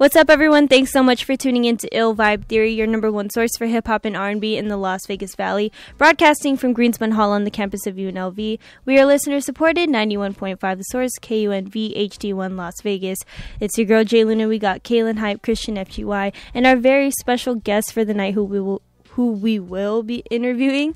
What's up, everyone? Thanks so much for tuning in to Ill Vibe Theory, your number one source for hip hop and R&B in the Las Vegas Valley, broadcasting from Greenspan Hall on the campus of UNLV. We are listener supported, 91.5 The Source, KUNV HD1 Las Vegas. It's your girl Jay Luna. We got Kaylin Hype, Christian FGY, and our very special guest for the night, who we will who we will be interviewing,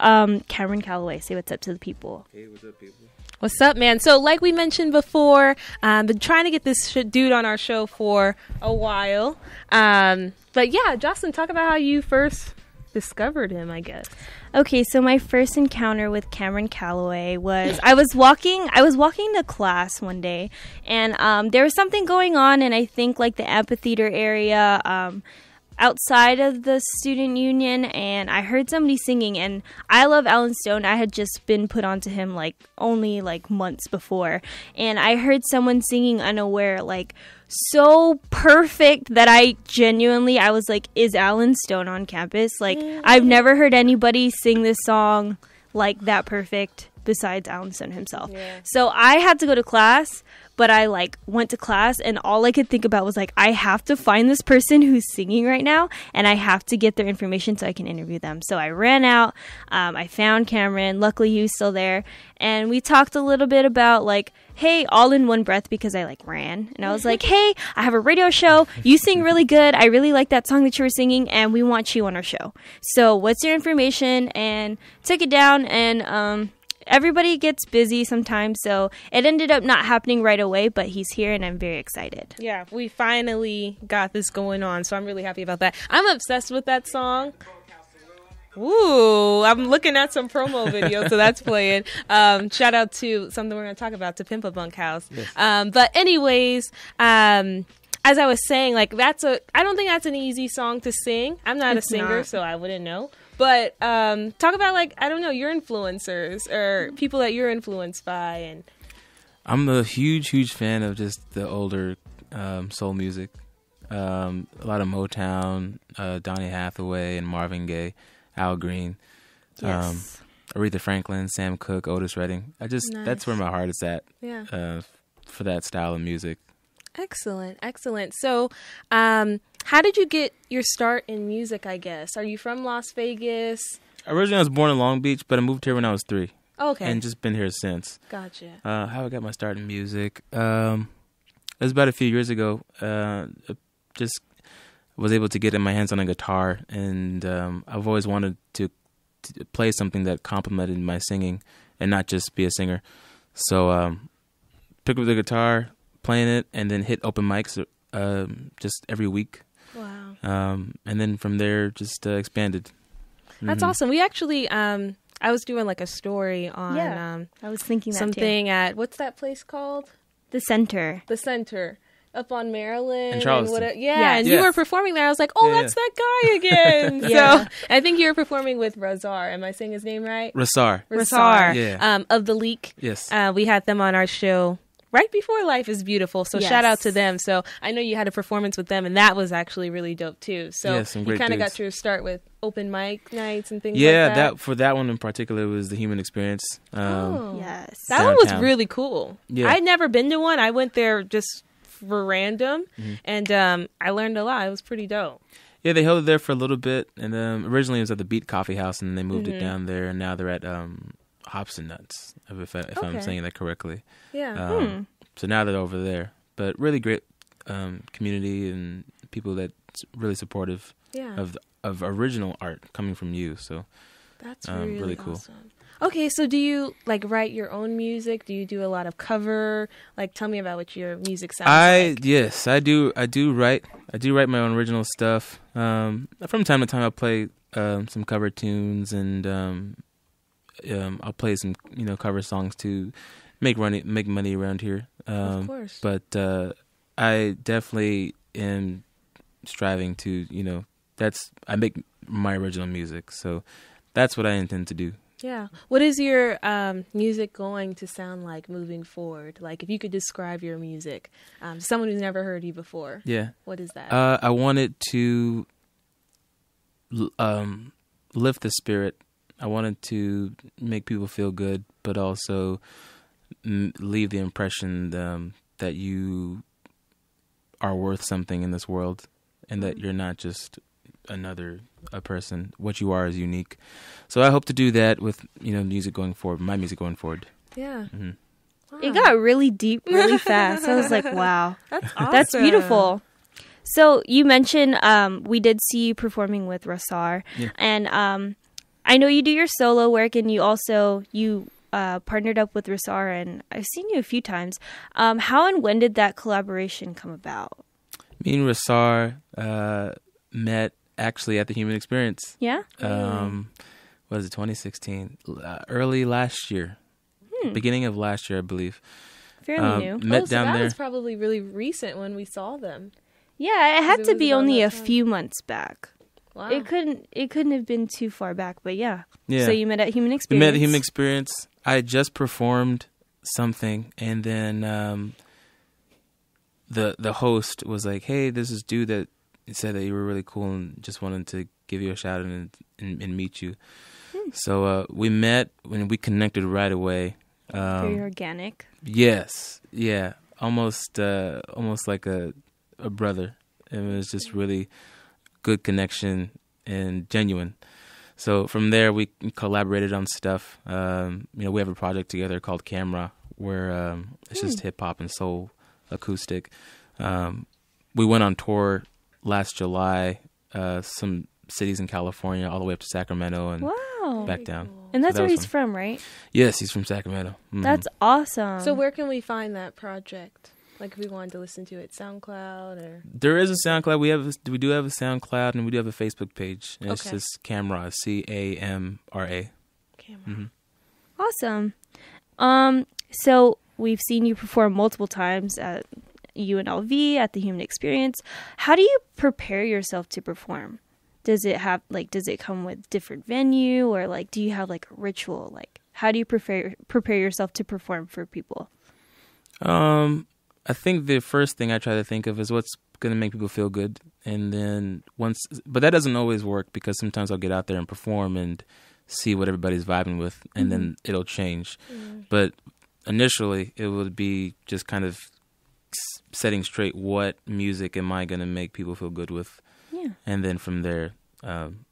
um, Cameron Calloway. Say what's up to the people. Hey, what's up, people? What's up, man? So, like we mentioned before, I've um, been trying to get this dude on our show for a while. Um, but yeah, Jocelyn, talk about how you first discovered him, I guess. Okay, so my first encounter with Cameron Calloway was I was walking I was walking to class one day, and um, there was something going on, and I think like the amphitheater area. Um, outside of the student union and I heard somebody singing and I love Allen Stone. I had just been put onto him like only like months before and I heard someone singing unaware like so perfect that I genuinely I was like is Allen Stone on campus? Like I've never heard anybody sing this song like that perfect besides Allen Stone himself. Yeah. So I had to go to class but I like went to class and all I could think about was like I have to find this person who's singing right now and I have to get their information so I can interview them. So I ran out, um, I found Cameron. Luckily he was still there, and we talked a little bit about like hey, all in one breath because I like ran. And I was like, hey, I have a radio show. You sing really good. I really like that song that you were singing, and we want you on our show. So, what's your information? And took it down, and um, everybody gets busy sometimes, so it ended up not happening right away, but he's here and I'm very excited. Yeah, we finally got this going on, so I'm really happy about that. I'm obsessed with that song. Ooh, I'm looking at some promo videos, so that's playing. Um, shout out to something we're going to talk about to Pimp a Bunkhouse. Yes. Um, but anyways, um, as I was saying, like that's a I don't think that's an easy song to sing. I'm not it's a singer, not. so I wouldn't know. But um, talk about like I don't know your influencers or people that you're influenced by, and I'm a huge, huge fan of just the older um, soul music. Um, a lot of Motown, uh, Donny Hathaway, and Marvin Gaye, Al Green, yes. um, Aretha Franklin, Sam Cooke, Otis Redding. I just nice. that's where my heart is at. Yeah. Uh, for that style of music. Excellent, excellent. So, um, how did you get your start in music? I guess are you from Las Vegas? Originally, I was born in Long Beach, but I moved here when I was three. okay. And just been here since. Gotcha. Uh, how I got my start in music? Um, it was about a few years ago. Uh, just was able to get in my hands on a guitar, and um, I've always wanted to, to, play something that complemented my singing, and not just be a singer. So, um, picked up the guitar, playing it, and then hit open mics uh, just every week. Wow. Um, and then from there, just uh, expanded. That's mm-hmm. awesome. We actually, um, I was doing like a story on. Yeah, um, I was thinking something too. at what's that place called? The Center. The Center up on Maryland. In Charleston. And yeah, yes. and you were performing there. I was like, oh, yeah, that's yeah. that guy again. yeah. So I think you were performing with Razar. Am I saying his name right? Razar. Razar. Yeah. Um, of the Leak. Yes. Uh, we had them on our show right before Life is Beautiful. So yes. shout out to them. So I know you had a performance with them, and that was actually really dope too. So yes, you kind of got your start with open mic nights and things. Yeah, like that. that. for that one in particular was the Human Experience. Um, oh yes, that downtown. one was really cool. Yeah, I'd never been to one. I went there just for random, mm-hmm. and um, I learned a lot. It was pretty dope. Yeah, they held it there for a little bit, and um, originally it was at the Beat Coffee House, and they moved mm-hmm. it down there, and now they're at um, Hops and Nuts, if, I, if okay. I'm saying that correctly. Yeah. Um, hmm. So now they're over there, but really great um, community and people that's really supportive yeah. of of original art coming from you. So that's um, really, really cool. Awesome. Okay, so do you like write your own music? Do you do a lot of cover? Like, tell me about what your music sounds I, like. yes, I do. I do write. I do write my own original stuff. Um, from time to time, I'll play um, some cover tunes, and um, um I'll play some you know cover songs to make money make money around here. Um, of course. But uh, I definitely am striving to, you know, that's I make my original music, so that's what I intend to do. Yeah. What is your um, music going to sound like moving forward? Like, if you could describe your music, um, someone who's never heard you before. Yeah. What is that? Uh, I wanted to um, lift the spirit. I wanted to make people feel good, but also leave the impression um, that you are worth something in this world, and that you're not just another a person. What you are is unique. So I hope to do that with you know music going forward, my music going forward. Yeah. hmm It got really deep really fast. I was like, wow. That's awesome. That's beautiful. So you mentioned um, we did see you performing with Rasar, Yeah. and um, I know you do your solo work, and you also you uh, partnered up with Rasar, and I've seen you a few times. Um, how and when did that collaboration come about? Me and Rasar uh, met actually at the Human Experience. Yeah, Um, what is it? 2016, uh, early last year, beginning of last year, I believe. fairly Um, new. met oh, so down that there. was probably really recent when we saw them. Yeah, it had it to be only a time. few months back. Wow. It couldn't. It couldn't have been too far back, but yeah. Yeah. So you met at Human Experience. We met at Human Experience. I had just performed something, and then um, the the host was like, "Hey, this is dude that said that you were really cool and just wanted to give you a shout out and and, and meet you." So uh, we met when we connected right away. Very Um, organic. yes, yeah, almost uh, almost like a a brother. It was just really good connection and genuine. So from there, we collaborated on stuff. Um, you know, we have a project together called Camera, where um, it's just hip hop and soul acoustic. Um, we went on tour last July, uh, some cities in California, all the way up to Sacramento and Wow. back down. And that's that where he's fun. from, right? Yes, he's from Sacramento. Mhm. That's awesome. so where can we find that project? Like if we wanted to listen to it, SoundCloud or There is a SoundCloud. We have a, we do have a SoundCloud and we do have a Facebook page. And It's just Camera, C A M R A. camera. Mm-hmm. awesome. Um, so we've seen you perform multiple times at UNLV at the Human Experience. How do you prepare yourself to perform? Does it have like does it come with different venue or like do you have like a ritual? Like how do you prepare prepare yourself to perform for people? Um, I think the first thing I try to think of is what's going to make people feel good, and then once, but that doesn't always work because sometimes I'll get out there and perform and see what everybody's vibing with, and then it'll change. But initially, it would be just kind of setting straight what music am I going to make people feel good with, Yeah. and then from there, um,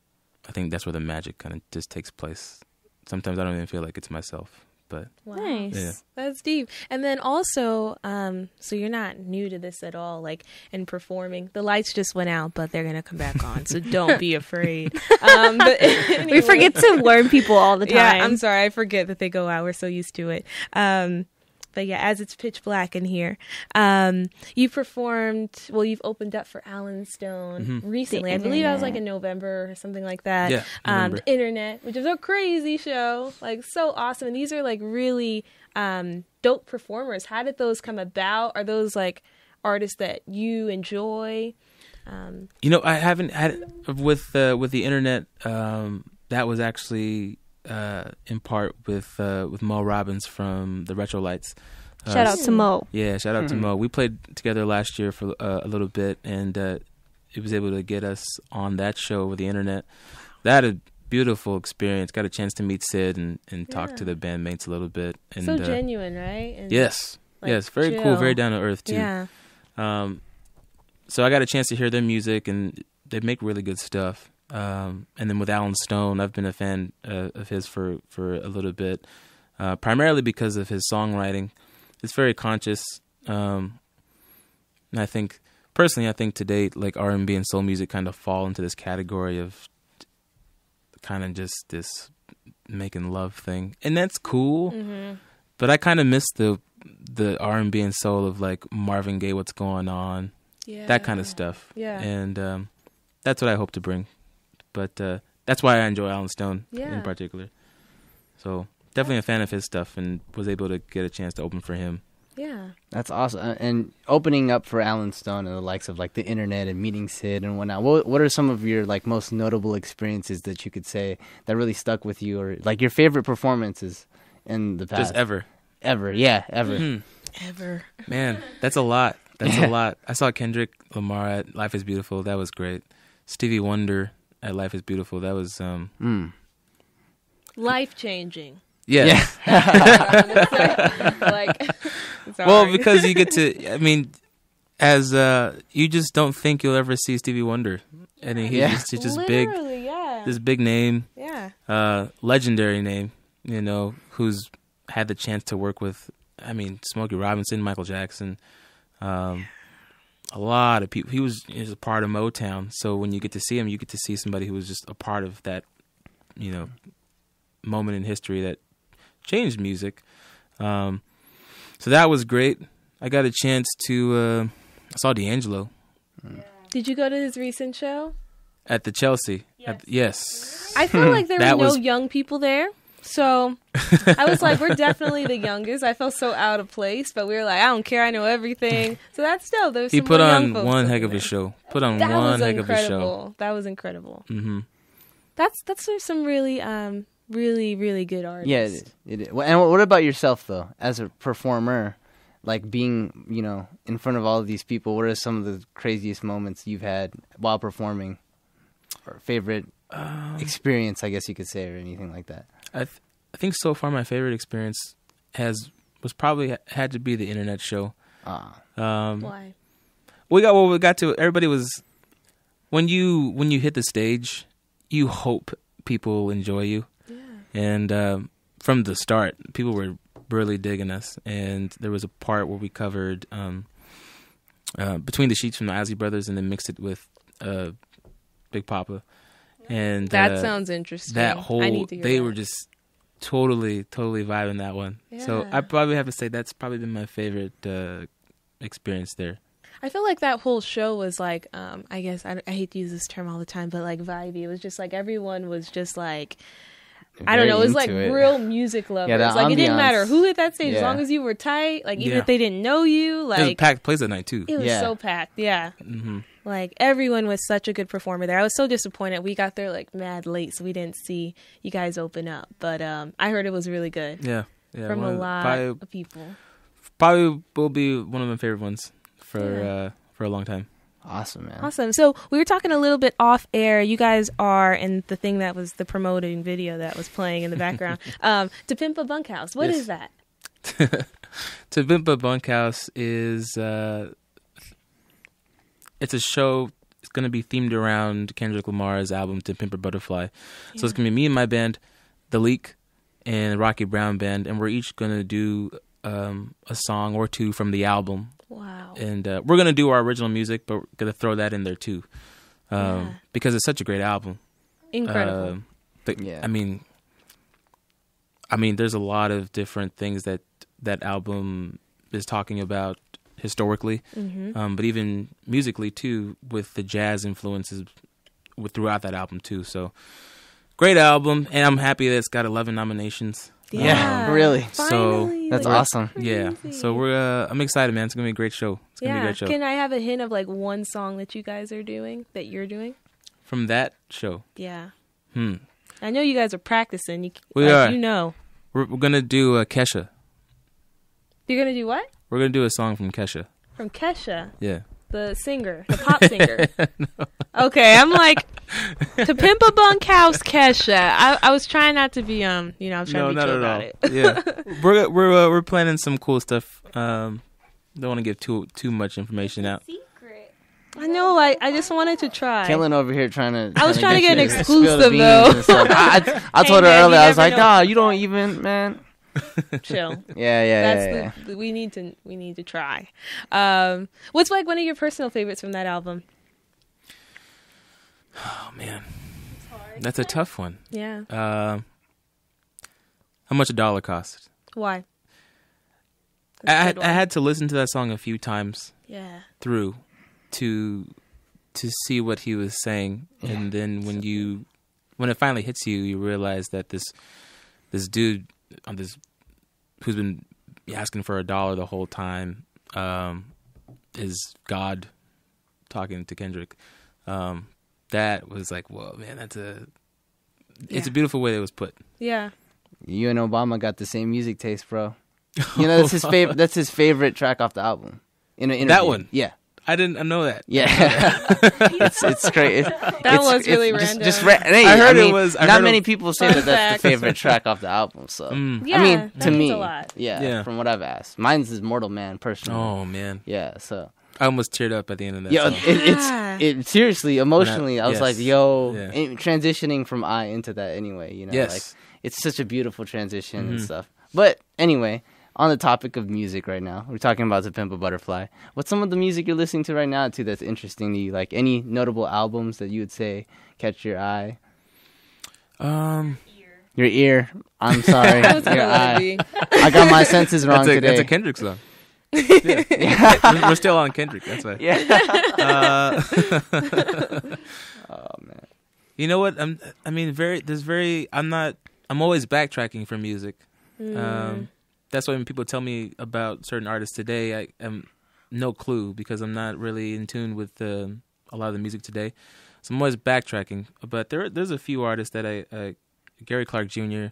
I think that's where the magic kind of just takes place. Sometimes I don't even feel like it's myself, but Wow. Nice. Yeah. That's deep. And then also, um, so you're not new to this at all, like in performing. The lights just went out, but they're gonna come back on, so don't be afraid. Um, but We forget to warn people all the time. Yeah, I'm sorry, I forget that they go out. We're so used to it. Um, but yeah, as it's pitch black in here, um, you performed. Well, you've opened up for Allen Stone recently. The I believe that was like in November or something like that. Yeah, um, the internet, which is a crazy show, like so awesome. And these are like really um, dope performers. How did those come about? Are those like artists that you enjoy? Um, You know, I haven't had with uh, with the internet. Um, that was actually uh, in part with uh, with Mo Robbins from the Retro Lights. Uh, Shout out to Mo. Yeah, shout out to Mo. We played together last year for uh, a little bit, and uh, it was able to get us on that show over the internet. That a beautiful experience. Got a chance to meet Syd and, and talk to the bandmates a little bit. And so uh, genuine, right? And, yes, like, yes, very cool, very down to earth too. Yeah. Um, so I got a chance to hear their music, and they make really good stuff. Um, and then with Allen Stone, I've been a fan uh, of his for for a little bit, uh, primarily because of his songwriting. It's very conscious, um, and I think personally, I think to date, like R and B and soul music kind of fall into this category of kind of just this making love thing, and that's cool. Mm-hmm. But I kind of miss the the R and B and soul of like Marvin Gaye, what's going on, Yeah. that kind of stuff. Yeah. and um, that's what I hope to bring. But uh, that's why I enjoy Allen Stone Yeah. in particular. So definitely a fan of his stuff, and was able to get a chance to open for him. Yeah. That's awesome. Uh, And opening up for Allen Stone and the likes of like the internet and meeting Syd and whatnot. What what are some of your like most notable experiences that you could say that really stuck with you, or like your favorite performances in the past? Just ever, ever, yeah, ever. Hmm. Ever. man, that's a lot. That's a lot. I saw Kendrick Lamar at Life Is Beautiful. That was great. Stevie Wonder at Life Is Beautiful. That was um, Mm. Life changing. yeah. Yeah. like. Well, because you get to, I mean, as uh, you just don't think you'll ever see Stevie Wonder, and he's Yeah. just, he's just big, yeah. this big name, yeah. uh, legendary name, you know, who's had the chance to work with, I mean, Smokey Robinson, Michael Jackson, um, a lot of people. He was he was a part of Motown, so when you get to see him, you get to see somebody who was just a part of that, you know, moment in history that changed music. Um, so that was great. I got a chance to. Uh, I saw D'Angelo Did you go to his recent show? at the Chelsea. At- yes. I feel like there were no was- young people there. So I was like, we're definitely the youngest. I felt so out of place, but we were like, I don't care. I know everything. So that's dope. There's He some put more young on one heck of a show. Put on That one was heck of a show. That was incredible. Mm-hmm. That's that's some really um really really good artists. Yeah, it is. It is. And what about yourself though, as a performer? Like being, you know, in front of all of these people. What are some of the craziest moments you've had while performing, or favorite Um, experience, I guess you could say, or anything like that? I th- I think so far my favorite experience has was probably had to be the internet show. Ah, Um, Why? we got well we got to everybody was when you when you hit the stage you hope people enjoy you Yeah. and um, from the start people were really digging us and there was a part where we covered um, uh, between the sheets from the Isley Brothers and then mixed it with uh, Big Poppa and That uh, sounds interesting. that I whole need to hear they that. were just totally totally vibing that one so I probably have to say that's probably been my favorite uh, experience there I feel like that whole show was like, um, I guess I, I hate to use this term all the time, but like vibey. It was just like everyone was just like, I don't know, it was like it. real music lovers. the like it didn't matter who hit that stage, as long as you were tight. Like even Yeah. if they didn't know you, it was a like packed place that night too it was Yeah. so packed. Yeah, hmm like everyone was such a good performer there. I was so disappointed. We got there like mad late, so we didn't see you guys open up. But um, I heard it was really good Yeah, yeah. from a lot Probably, of people. probably will be one of my favorite ones for Yeah. uh, for a long time. awesome, man. Awesome. So we were talking a little bit off air. You guys are in the thing that was the promoting video that was playing in the background. um, to pimp a bunkhouse. What Yes. is that? To Pimp a Bunkhouse is uh, it's a show. It's going to be themed around Kendrick Lamar's album "To Pimp a Butterfly." So it's going to be me and my band, The Leak, and Rocky Brown Band, and we're each going to do um, a song or two from the album Wow. and uh, we're gonna do our original music, but we're gonna throw that in there too, um, Yeah. because it's such a great album. Incredible. The- Yeah. I mean, I mean, there's a lot of different things that that album is talking about historically, hmm um, but even musically too, with the jazz influences with throughout that album too. So, great album, and I'm happy that it's got 11 nominations. Yeah, really. So, Finally, That's like, awesome. Yeah, so we're uh, I'm excited, man. It's gonna be a great show. It's gonna be a great show. Can I have a hint of like one song that you guys are doing that you're doing? From that show, Yeah. hmm. I know you guys are practicing. You, We like, are. You know. We're, we're gonna do uh, Kesha. You're gonna do what? We're gonna do a song from Kesha. From Kesha, Yeah. the singer, the pop singer. Okay, I'm like to pimp a bunkhouse, Kesha. I, I was trying not to be um, you know, I was trying to be chill about it. yeah, we're we're uh, we're planning some cool stuff. Um, don't want to give too too much information out. Secret. I know. I, I just wanted to try. Killing over here trying to. I was trying to get an you spill exclusive, though. and stuff. I, I, I Hey, told her man, earlier. I was like, know. Nah, you don't even, man. Chill. Yeah, yeah, That's yeah. yeah. the, the we need to we need to try. Um, what's like one of your personal favorites from that album? Oh man, that's a tough one. Yeah. Um, how much a dollar cost? Why? I That's a had, good I had to listen to that song a few times Yeah. through to to see what he was saying, and then when you when it finally hits you, you realize that this this dude on this who's been asking for a dollar the whole time um, is God talking to Kendrick. Um, that was like, whoa, man, that's a it's Yeah. a beautiful way it was put. Yeah. You and Obama got the same music taste, bro. You know that's his favorite. That's his favorite track off the album. In an interview. That one? Yeah, I didn't know that. yeah. it's it's great. It's, That it's- was really it's random. Just, just ra- hey, I heard it mean, was- I not many it- people say that that's the favorite track off the album. So Mm. Yeah. I mean, that to means me, a lot. yeah, Yeah. From what I've asked, mine's is Mortal Man personally. Oh man, Yeah, so I almost teared up at the end of that. Yeah, song. it, it's it seriously emotionally. I was yes. like, yo, Yeah. in- transitioning from I into that anyway. You know, Yes. like it's such a beautiful transition and Mhm. stuff. But anyway, on the topic of music right now, we're talking about To Pimp a Butterfly. What's some of the music you're listening to right now too that's interesting to you? Like any notable albums that you would say catch your eye, Um, your ear? I'm sorry, your eye. I got my senses wrong that's a, today. that's a Kendrick song. Yeah. we're, we're still on Kendrick. That's why. yeah. Uh, oh man. you know what? I'm. I mean, very. There's very. I'm not. I'm always backtracking for music. Mm. Um, that's why when people tell me about certain artists today, I am no clue because I'm not really in tune with uh, a lot of the music today. So I'm always backtracking. But there, there's a few artists that I, uh, Gary Clark Jr.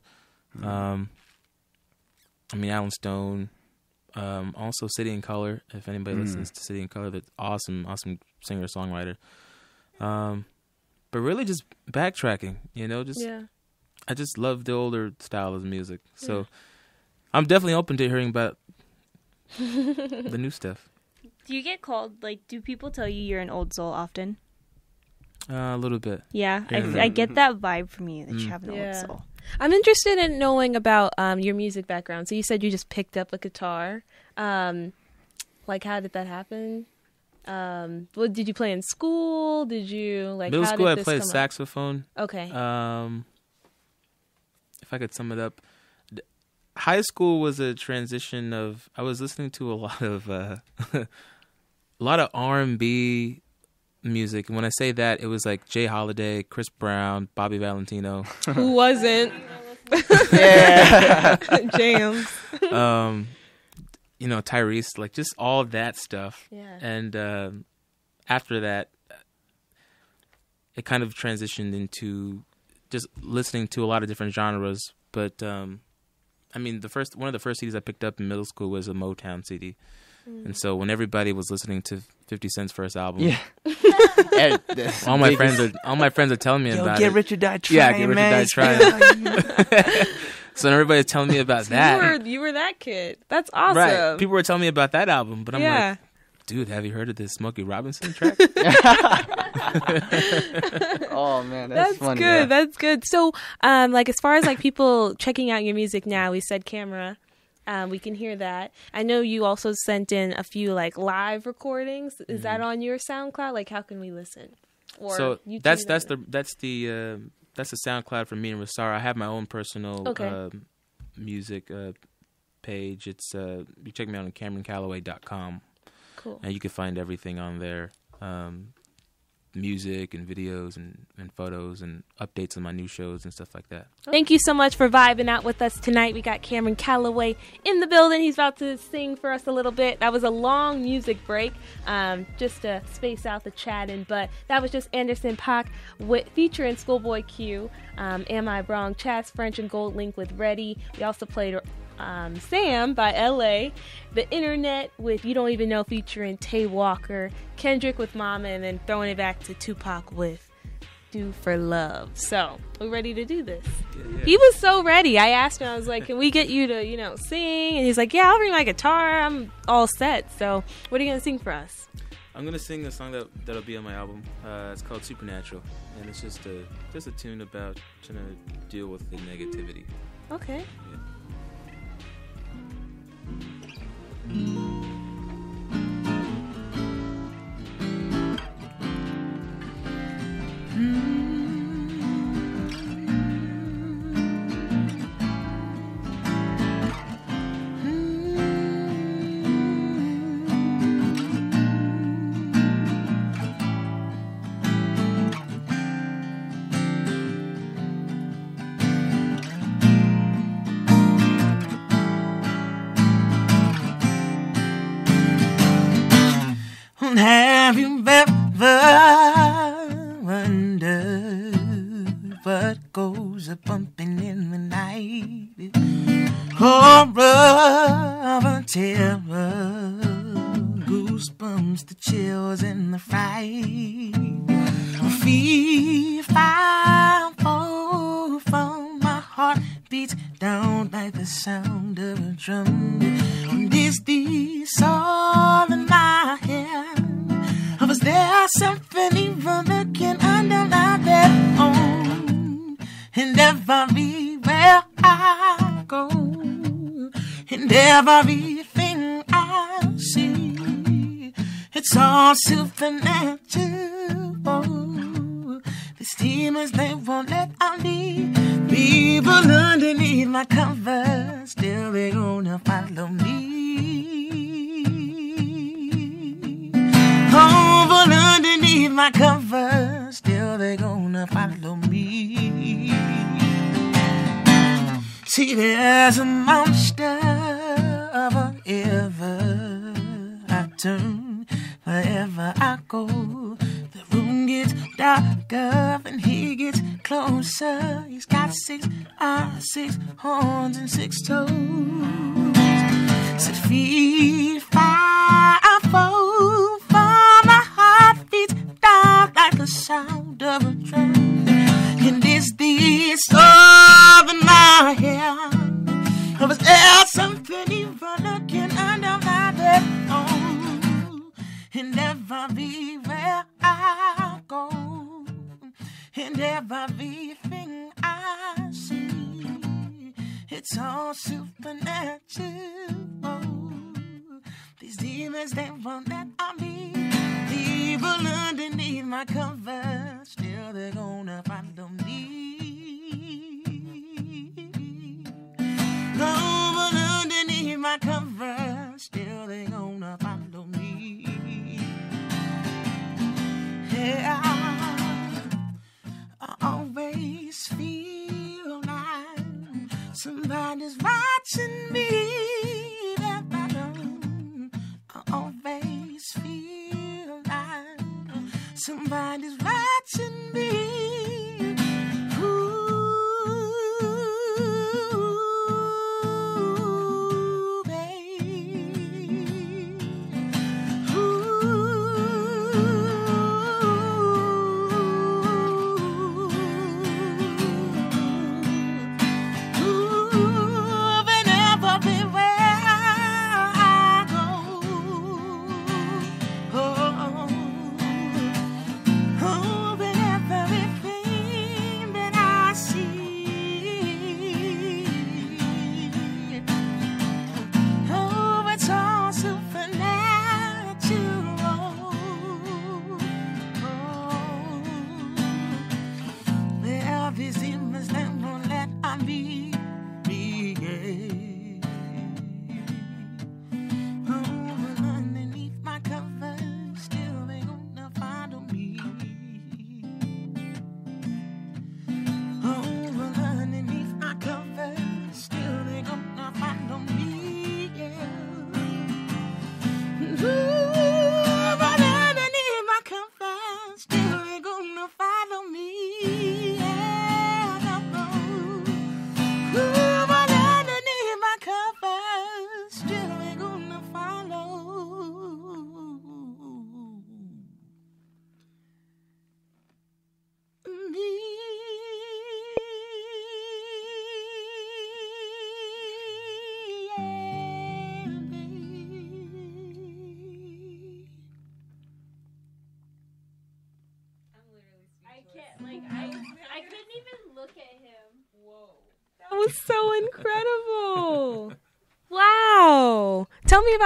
Um, I mean Allen Stone. Um, also City and Colour. If anybody Mm. listens to City and Colour, that's awesome, awesome singer songwriter. Um, but really just backtracking. You know, just yeah. I just love the older style of music. So I'm definitely open to hearing about the new stuff. Do you get called like? Do people tell you you're an old soul often? Uh, a little bit. Yeah, Yeah. I, I get that vibe from you that you Mm. have an Yeah. old soul. I'm interested in knowing about um, your music background. So you said you just picked up a guitar. Um, like, how did that happen? Um, what did you play in school? Did you like Middle how school, did I this played come up? saxophone. Okay. Um, if I could sum it up, d- high school was a transition of. I was listening to a lot of uh, a lot of R and B music. And when I say that, it was like J. Holiday, Chris Brown, Bobby Valentino. Who wasn't? Yeah. Jams. um, you know, Tyrese, like just all that stuff. Yeah. And um, after that, it kind of transitioned into just listening to a lot of different genres. But um, I mean, the first one of the first CDs I picked up in middle school was a Motown CD. Mm. And so when everybody was listening to Fifty Cent's first album, yeah. All my friends are all my friends are telling me Yo, about get it. rich or die trying, Yeah, get rich or die trying. so everybody's telling me about You that. were you were that kid. That's awesome. Right. People were telling me about that album, but I'm yeah. like, dude, have you heard of this Smokey Robinson track? oh man, that's, That's funny. good. yeah. That's good. So, um, like as far as like people checking out your music now, we said camera. Um, we can hear that. I know you also sent in a few like live recordings. Is that on your SoundCloud? Like, how can we listen? Or Mm-hmm. so YouTube that's that's the that's the uh, that's the SoundCloud for me and Rosara. I have my own personal Okay. um music uh, page. It's uh, you check me out on CameronCalloway.com cool. and you can find everything on there. Um, music and videos and, and photos and updates on my new shows and stuff like that. Thank you so much for vibing out with us tonight. We got Cameron Calloway in the building. He's about to sing for us a little bit. That was a long music break, um, just to space out the chatting. But that was just Anderson Paak with, featuring Schoolboy Q. Um, Am I Wrong? Chaz French and GoldLink with Ready. We also played um, Sam by LA. The Internet with You Don't Even Know featuring Tay Walker. Kendrick with Mama. And then throwing it back to Tupac with Do for Love. So we're ready to do this. He was so ready. I asked him, I was like, Can we get you to, you know, sing? And he's like, Yeah, I'll bring my guitar. I'm all set. So, what are you going to sing for us? I'm gonna sing a song that that'll be on my album. Uh, it's called Supernatural, and it's just a just a tune about trying to deal with the negativity. Okay. Mm-hmm. Have you ever wondered what goes a bumping there's a monster of wherever I turn, wherever I go. The room gets darker and he gets closer. He's got six eyes, six horns, and six toes. Six feet, five, four, four. My heart beats down like the sound of a drum. And the storm in my hair. Was there something evil looking under my bed? Oh, and everywhere I go, and everything I see, it's all supernatural. These demons, they won't let on me. Evil underneath my cover, still they're gonna follow me. Underneath my cover, still they gonna follow me. Yeah, I always feel like somebody's watching me. That I don't. I always feel like somebody's watching me.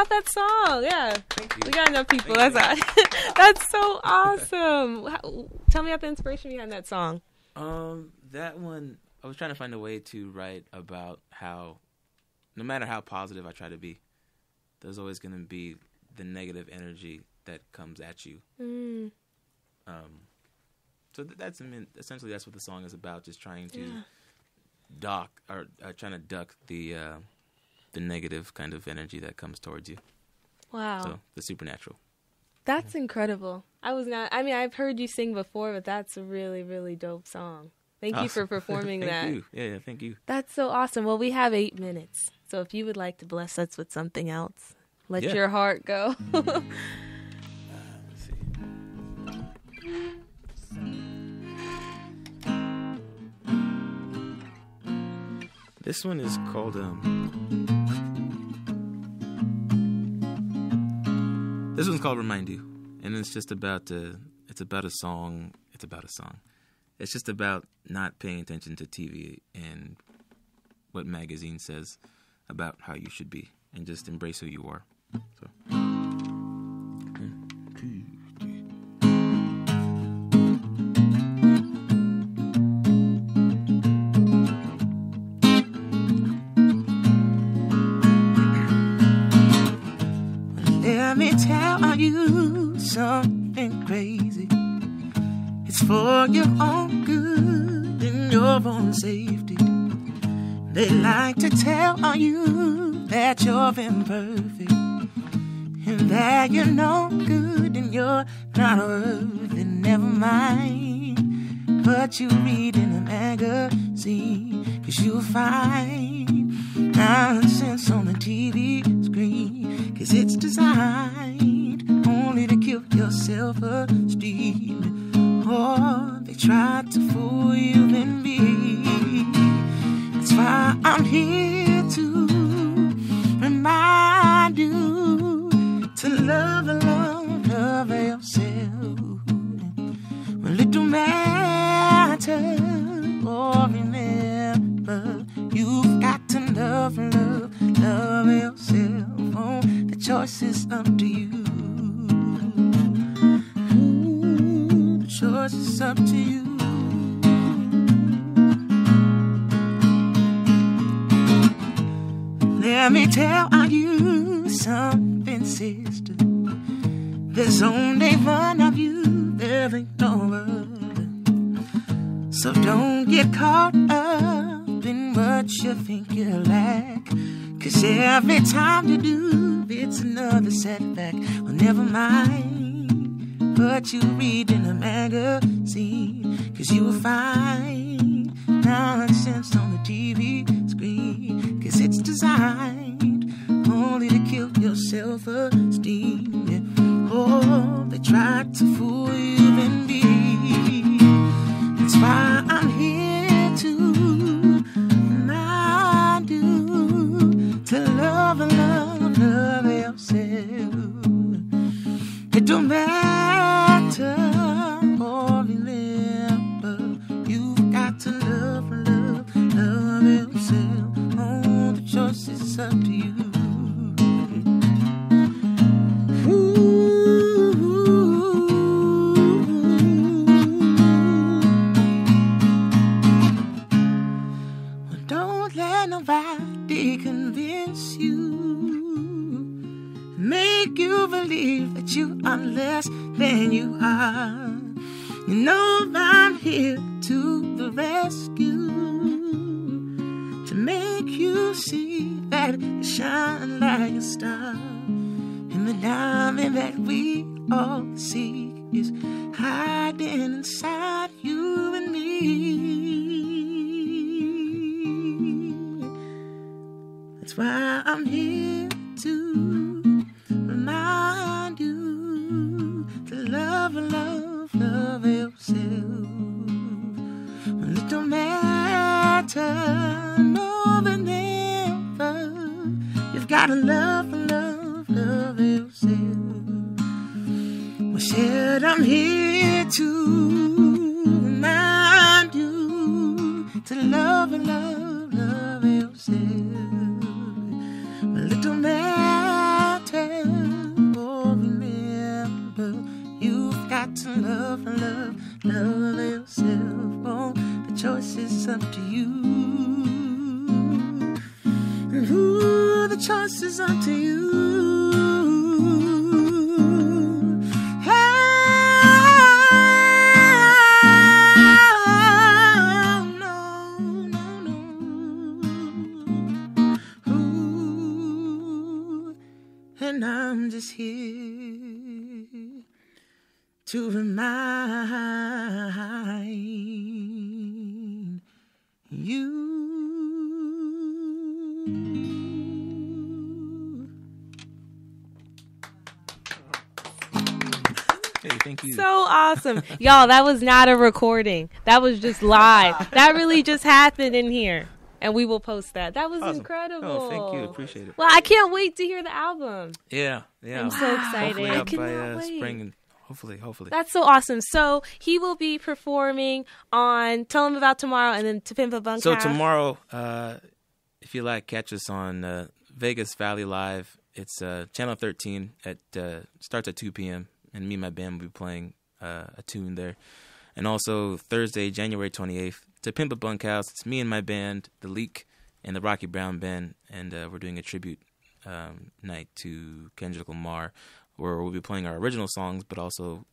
About that song. Yeah. We got enough people. That's that's so awesome. How, tell me about the inspiration behind that song. Um, that one, I was trying to find a way to write about how, no matter how positive I try to be, there's always going to be the negative energy that comes at you. Mm. Um, so th- that's I mean, essentially that's what the song is about, just trying to dock or uh, trying to duck the uh, the negative kind of energy that comes towards you. Wow. So the supernatural. That's incredible. I was not I mean I've heard you sing before, but that's a really really dope song. Thank you for performing thank that. Thank you. Yeah, yeah, thank you. That's so awesome. Well, we have 8 minutes. So if you would like to bless us with something else, let Yeah. your heart go. This one is called um. This one's called "Remind You," and it's just about uh, it's about a song. It's about a song. It's just about not paying attention to TV and what magazine says about how you should be, and just embrace who you are. So. Own good and your own safety. They like to tell on you that you're imperfect and that you're no good and you're not worthy. Never mind what you read in a magazine, cause you'll find nonsense on the TV screen, cause it's designed only to kill your self esteem. Try to fool you and me. That's why I'm here hiding inside you and me. That's why I'm here to remind you. Hey, thank you. So awesome. Y'all, that was not a recording. That was just live. That really just happened in here. And we will post that. That was Awesome. incredible. Oh, thank you. Appreciate it. Well, I can't wait to hear the album. Yeah, yeah. I'm so Hopefully excited. I up by cannot uh, wait. spring and hopefully, hopefully. That's so awesome. So he will be performing on Tell Him About Tomorrow and then To Pimp a Bunkhouse. So tomorrow, uh, if you like, catch us on uh, Vegas Valley Live. It's uh, channel 13 at uh, starts at 2 p.m. and me and my band will be playing uh, a tune there. And also Thursday, January 28th, to Pimp a Bunkhouse. It's me and my band, The Leak, and the Rocky Brown Band, and uh, we're doing a tribute um, night to Kendrick Lamar, where we'll be playing our original songs, but also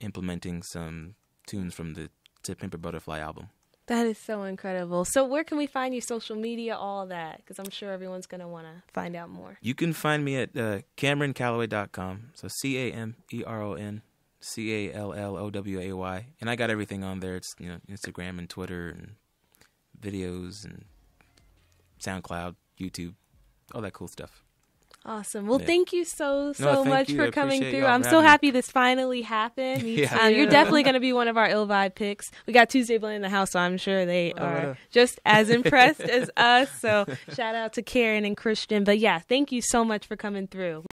implementing some tunes from the To Pimp a Butterfly album. That is so incredible. So where can we find you? Social media, all that, because I'm sure everyone's going to want to find out more. You can find me at uh, CameronCalloway.com. So C A M E R O N C A L L O W A Y, and I got everything on there. It's you know Instagram and Twitter and videos and SoundCloud, YouTube, all that cool stuff. Awesome. Well, Yeah. thank you so so thank much you. for I coming through. I'm so having me. happy this finally happened. Yeah. Um, you're definitely going to be one of our ill vibe picks. We got Tuesday Blend in the house, so I'm sure they are just as impressed as us. So shout out to Karen and Christian. But yeah, thank you so much for coming through.